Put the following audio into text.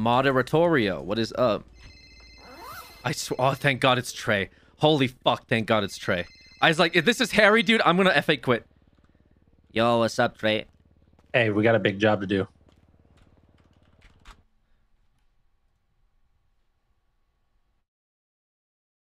Moderatorio, what is up? I swear, oh, thank God it's Trey. Holy fuck, thank God it's Trey. I was like, if this is Harry, dude, I'm gonna F8 quit. Yo, what's up, Trey? Hey, we got a big job to do.